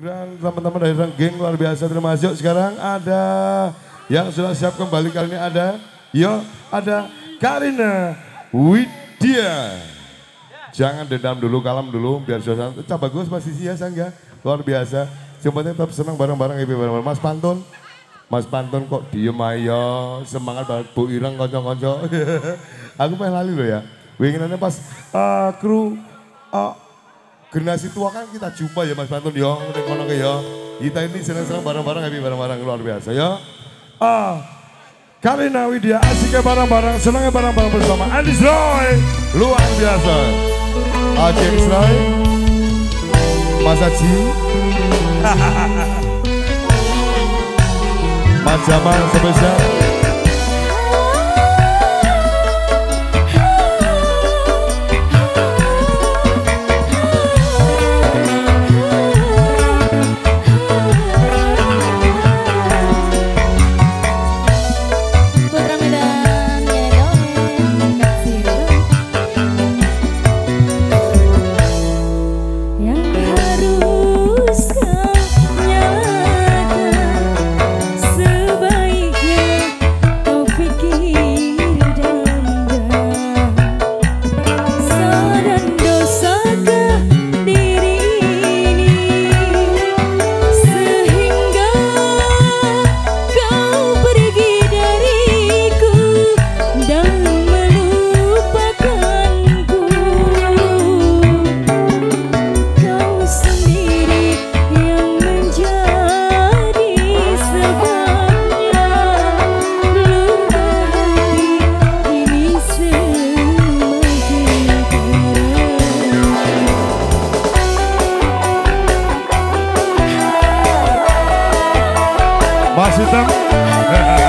Dan teman-teman dari geng luar biasa terima kasih. Sekarang ada yang sudah siap kembali kali ini ada. Yo, ada Karina Widya. Jangan dendam dulu, kalem dulu biar suasana tetap bagus posisi ya Sangga. Luar biasa. Semuanya tetap senang bareng-bareng bareng-bareng. Mas Pantun. Mas Pantun kok diem ayo, semangat banget Bu Ireng konco-konco. Aku pengen lali loh ya. Winginannya pas uh, kru uh, generasi tua kan kita jumpa ya Mas Pantun yo, udah kono ke yo. Kita ini senang-senang bareng-bareng happy bareng-bareng luar biasa ya. Ah, Karina Widya asiknya bareng-bareng, senangnya bareng-bareng bersama Andis Roy. Luar biasa. Ajeng Roy. Mas Aji. Mas Jamal spesial. 哈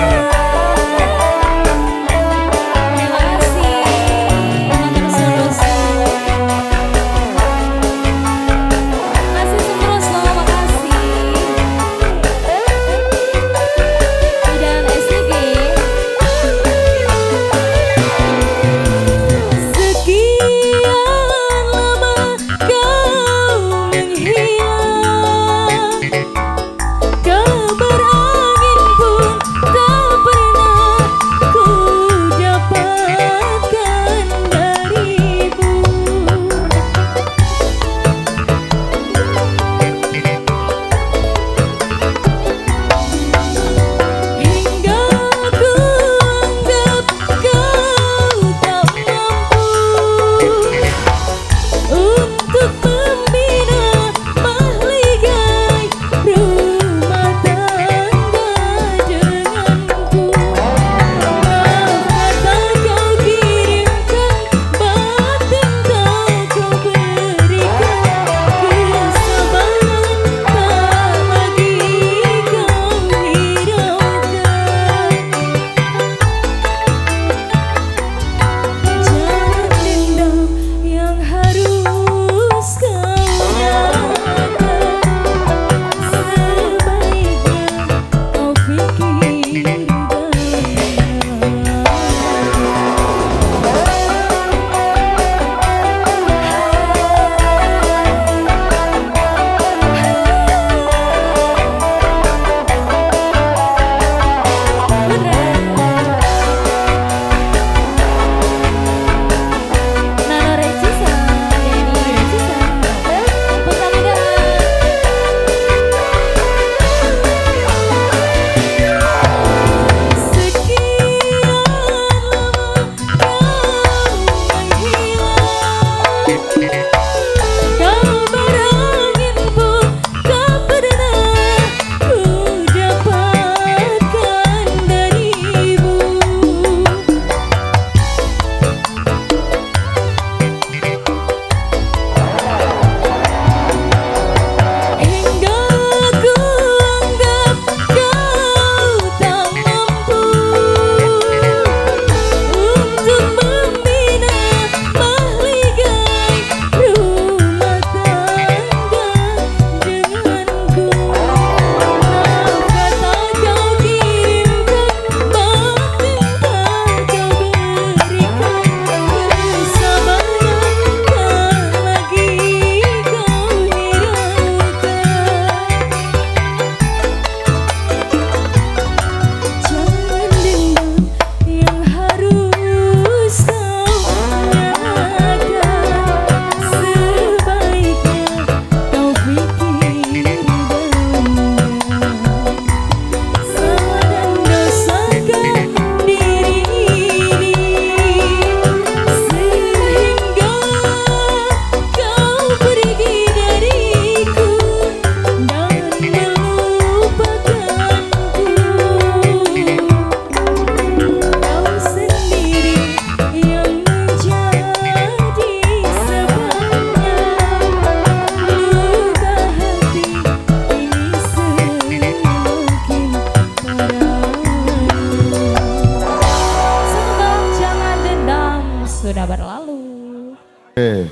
Oke.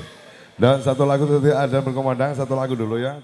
Dan satu lagu tadi ada berkomandang, satu lagu dulu ya.